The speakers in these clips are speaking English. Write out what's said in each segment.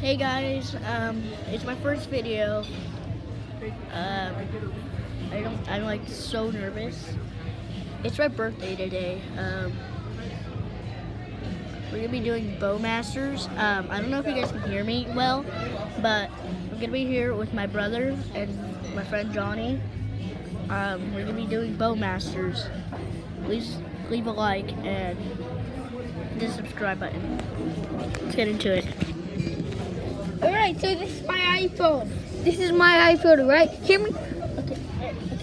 Hey guys, um, it's my first video. Um, I don't, I'm like so nervous. It's my birthday today. Um, we're gonna be doing Bowmasters. Um, I don't know if you guys can hear me well, but I'm gonna be here with my brother and my friend Johnny. Um, we're gonna be doing Bowmasters. Please leave a like and the subscribe button. Let's get into it. Alright, so this is my iPhone. This is my iPhone, right? Hear me? Okay.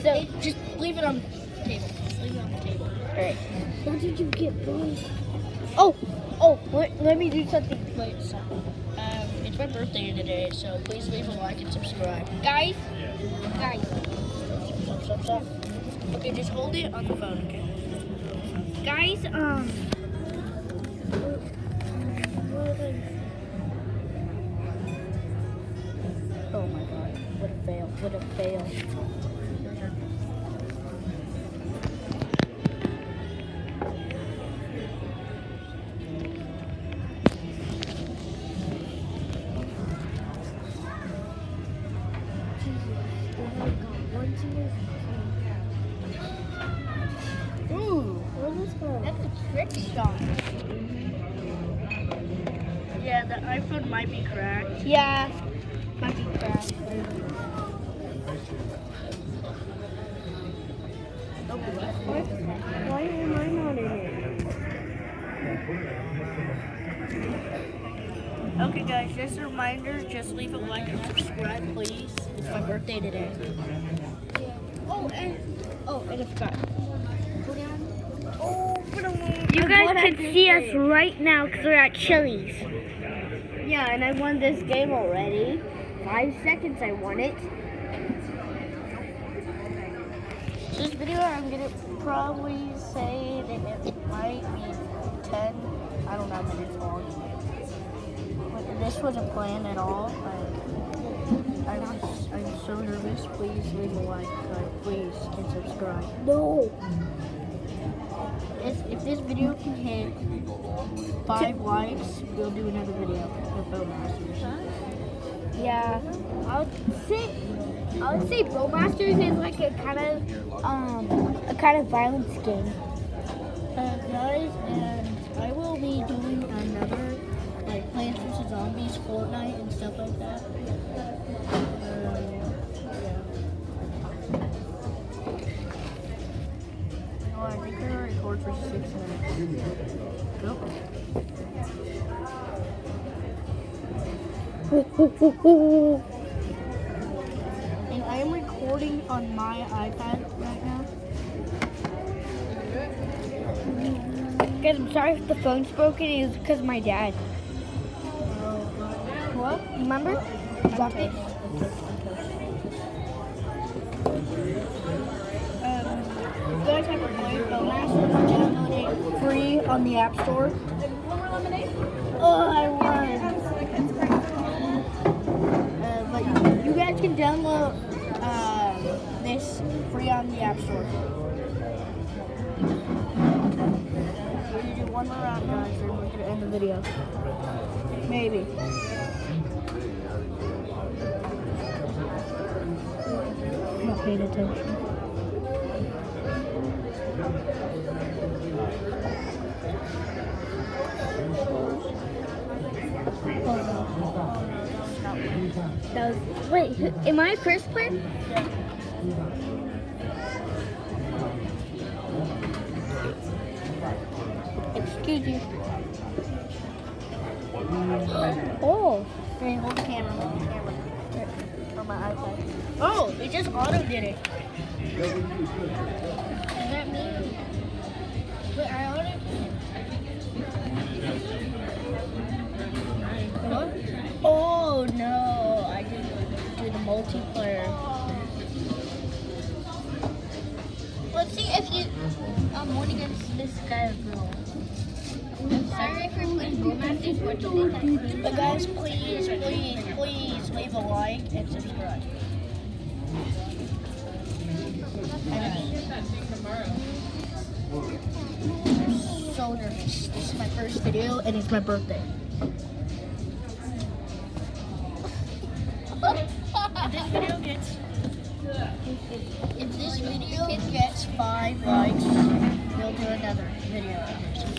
So just leave it on the table. Just leave it on the table. Alright. What did you get, boy? Oh, oh, let, let me do something. Wait, so, um, it's my birthday today, so please leave a like and subscribe. Guys, guys, Stop, stop, stop. Okay, just hold it on the phone, okay? guys, um. A fail, what a fail. Ooh, that's a trick shot. Yeah, the iPhone might be cracked. Yeah, might be cracked. Why am I not in it? Okay guys, just a reminder, just leave a like and subscribe, please. It's my birthday today. Oh, and oh, and I forgot. Oh, You guys can see us right now because we're at Chili's. Yeah, and I won this game already. Five seconds I won it. This video, I'm gonna probably say that it might be 10, I don't know, minutes long. But this wasn't planned at all. I, I'm, I'm so nervous. Please leave a like, uh, please, and subscribe. No. If, if this video can hit five likes, we'll do another video. Yeah, I would say I would say Bowmasters is like a kind of um a kind of violence game. Uh, guys, and I will be doing another like Plants vs Zombies, Fortnite, and stuff like that. Um, yeah. Oh, I think we're record for six minutes. Nope. And I am recording on my iPad right now. Guys, I'm sorry if the phone's broken. It's because of my dad. What? Remember? It. Um, guys ever played Bowmasters, download free on the App Store. Oh, I won. Uh, but you, you guys can download um, this free on the App Store. Gonna do one more round, guys, and we're gonna end the video. Maybe. Not paying attention. That was, wait, who- am I first player? Excuse you. Oh, hold the camera, hold the camera. On my iPad. Oh, it just auto did it. Multiplayer. let's see if you um won against this guy or girl. I'm sorry for playing Bowmasters, but But guys, please, please, please leave a like and subscribe. I'm so nervous. This is my first video and it's my birthday. This video gets if this video gets five likes, we'll do another video.